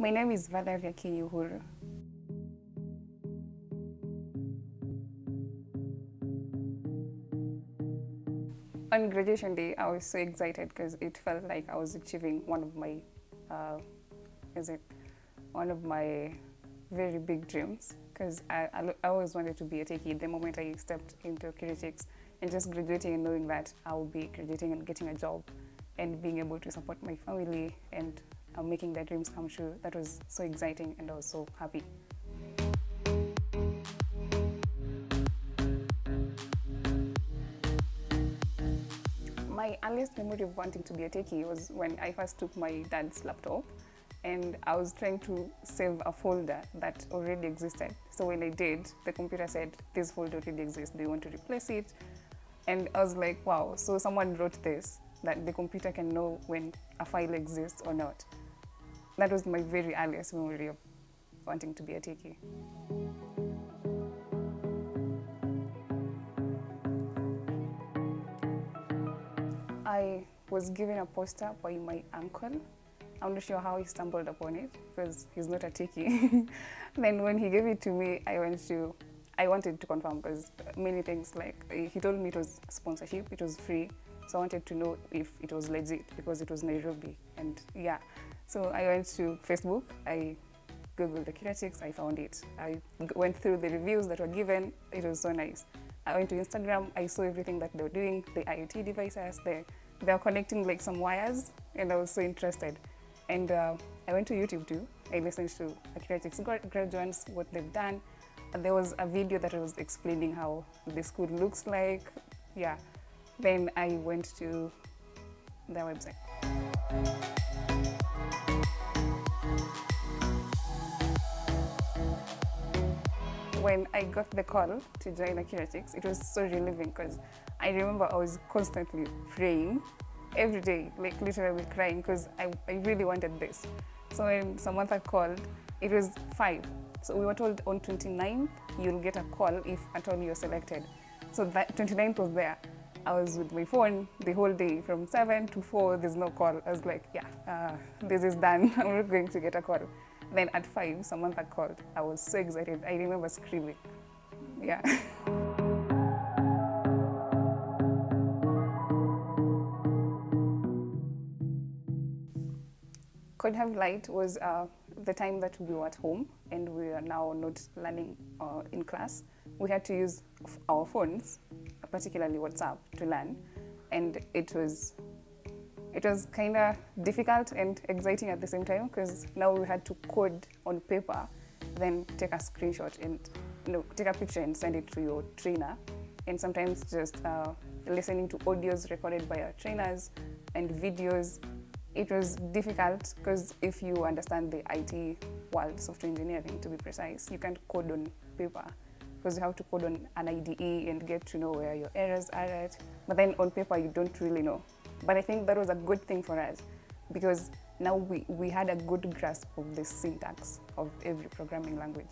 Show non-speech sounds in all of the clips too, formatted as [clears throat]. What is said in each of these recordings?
My name is Valary Kinyuhuru. On graduation day, I was so excited because it felt like I was achieving one of my, uh, is it, one of my very big dreams. Because I, I, I always wanted to be a techie the moment I stepped into AkiraChix and just graduating and knowing that I will be graduating and getting a job and being able to support my family and uh, making their dreams come true. That was so exciting and I was so happy. My earliest memory of wanting to be a techie was when I first took my dad's laptop and I was trying to save a folder that already existed. So when I did, the computer said, this folder already exists, do you want to replace it? And I was like, wow, so someone wrote this, that the computer can know when a file exists or not. That was my very earliest memory of wanting to be a techie. I was given a poster by my uncle. I'm not sure how he stumbled upon it because he's not a tiki. [laughs] then when he gave it to me, I went to, I wanted to confirm because many things like eh, he told me it was sponsorship, it was free. So I wanted to know if it was legit because it was Nairobi. And yeah, so I went to Facebook, I Googled the AkiraChix, I found it. I went through the reviews that were given, it was so nice. I went to Instagram, I saw everything that they were doing, the IoT devices, they, they were connecting like some wires, and I was so interested. And uh, I went to YouTube too. I listened to the AkiraChix graduates, what they've done. And there was a video that was explaining how the school looks like. Yeah. Then I went to their website. When I got the call to join AkiraChix, it was so relieving because I remember I was constantly praying every day, like literally crying because I, I really wanted this. So when Samantha called, it was five. So we were told on 29th, you'll get a call if at all you're selected. So that 29th was there. I was with my phone the whole day from 7 to 4, there's no call. I was like, yeah, uh, this is done. [laughs] I'm not going to get a call. Then at 5, Samantha called. I was so excited. I remember screaming. Yeah. codeHive Light was uh, the time that we were at home and we are now not learning uh, in class. We had to use our phones, particularly WhatsApp, to learn. And it was it was kind of difficult and exciting at the same time because now we had to code on paper, then take a screenshot and you know, take a picture and send it to your trainer. And sometimes just uh, listening to audios recorded by our trainers and videos. It was difficult because if you understand the IT world, software engineering to be precise, you can't code on paper because you have to code on an IDE and get to know where your errors are at. But then on paper, you don't really know. But I think that was a good thing for us because now we, we had a good grasp of the syntax of every programming language.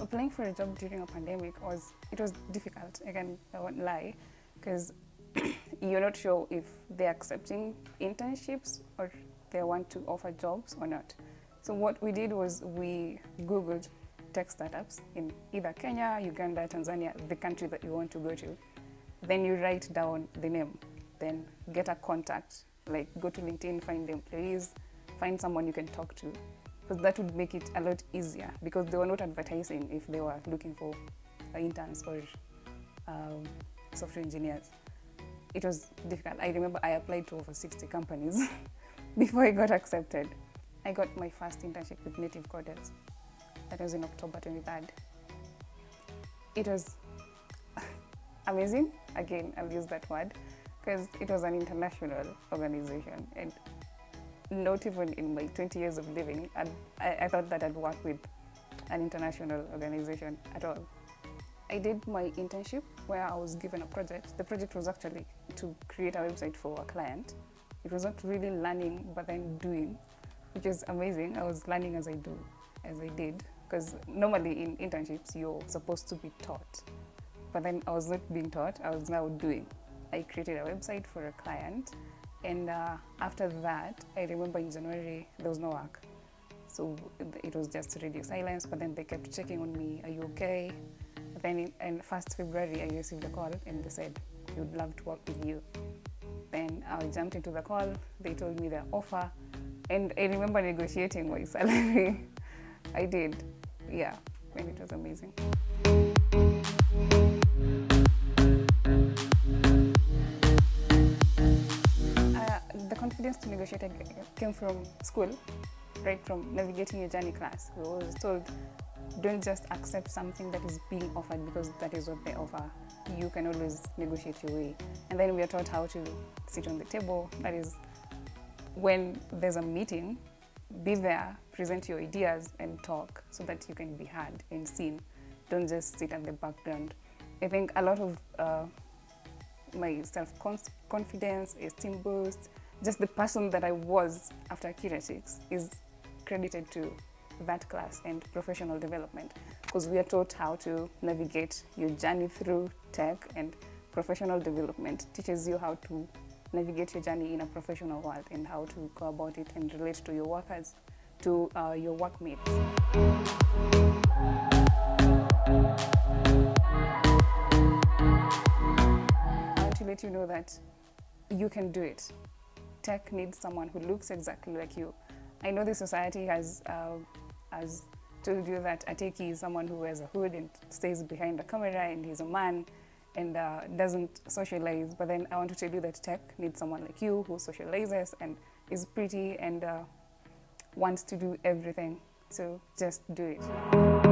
Applying for a job during a pandemic was, it was difficult, again, I won't lie, because [clears throat] you're not sure if they're accepting internships or they want to offer jobs or not. So what we did was we Googled tech startups in either Kenya, Uganda, Tanzania, the country that you want to go to. Then you write down the name, then get a contact, like go to LinkedIn, find the employees, find someone you can talk to. Because that would make it a lot easier because they were not advertising if they were looking for interns or um, software engineers. It was difficult. I remember I applied to over 60 companies [laughs] before I got accepted. I got my first internship with Native Coders. That was in October 23rd. It was [laughs] amazing. Again, I'll use that word because it was an international organization and not even in my 20 years of living, I, I thought that I'd work with an international organization at all. I did my internship where I was given a project. The project was actually to create a website for a client. It was not really learning, but then doing, which is amazing. I was learning as I do, as I did, because normally in internships you're supposed to be taught, but then I was not being taught. I was now doing. I created a website for a client. And uh, after that, I remember in January, there was no work. So it was just radio silence, but then they kept checking on me, are you okay? Then in, in first February, I received a call and they said, we would love to work with you. Then I jumped into the call, they told me their offer, and I remember negotiating my [laughs] salary. I did, yeah, and it was amazing. Uh, the confidence to negotiate came from school, right from navigating your journey class. We was told don't just accept something that is being offered because that is what they offer. You can always negotiate your way. And then we are taught how to sit on the table. That is, when there's a meeting, be there, present your ideas, and talk so that you can be heard and seen. Don't just sit at the background. I think a lot of uh, my self confidence, esteem boost, just the person that I was after AkiraChix is credited to that class and professional development because we are taught how to navigate your journey through tech and professional development teaches you how to navigate your journey in a professional world and how to go about it and relate to your workers, to uh, your workmates. I want to let you know that you can do it. Tech needs someone who looks exactly like you. I know the society has, uh, has told you that a techie is someone who wears a hood and stays behind a camera and he's a man and uh, doesn't socialize. But then I want to tell you that tech needs someone like you who socializes and is pretty and uh, wants to do everything. So just do it.